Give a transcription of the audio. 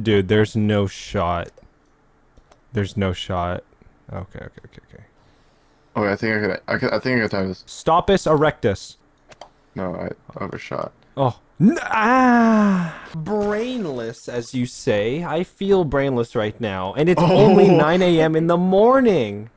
Dude, there's no shot. There's no shot. Okay, okay, okay, okay. Okay, I think I could. I, could, I think I could time this. Stoppis erectus. No, I overshot. Oh. N- ah! Brainless, as you say. I feel brainless right now. And it's only 9 a.m. in the morning.